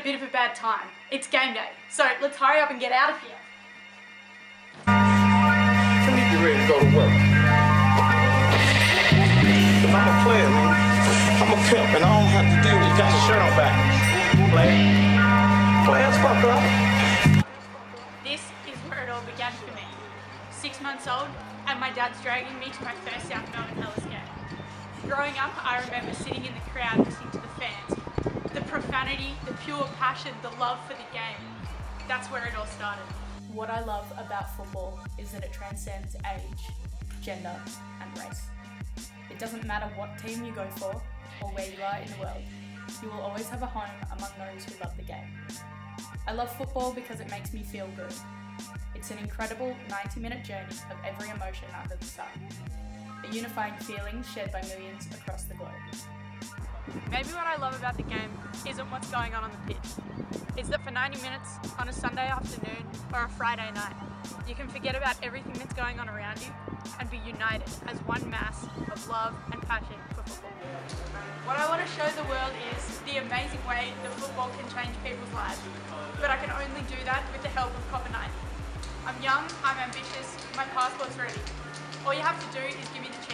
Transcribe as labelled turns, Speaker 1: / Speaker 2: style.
Speaker 1: bit of a bad time. It's game day, so let's hurry up and get out of here.
Speaker 2: I need you ready to go to work. Cause I'm a player, man. I'm a pimp, and I don't have to deal with you got your shirt on back. Player. Players fuck up.
Speaker 1: This is where it all began for me. Six months old, and my dad's dragging me to my first South Melbourne game. Growing up, I remember sitting in the crowd listening to the fans. The profanity, the pure passion, the love for the game. That's where it all started.
Speaker 3: What I love about football is that it transcends age, gender, and race. It doesn't matter what team you go for or where you are in the world, you will always have a home among those who love the game. I love football because it makes me feel good. It's an incredible 90 minute journey of every emotion under the sun. A unifying feeling shared by millions across the globe.
Speaker 1: Maybe what I love about the game isn't what's going on on the pitch. It's that for 90 minutes on a Sunday afternoon or a Friday night, you can forget about everything that's going on around you and be united as one mass of love and passion for football. What I want to show the world is the amazing way that football can change people's lives. But I can only do that with the help of Copa90. I'm young, I'm ambitious, my passport's ready. All you have to do is give me the chance.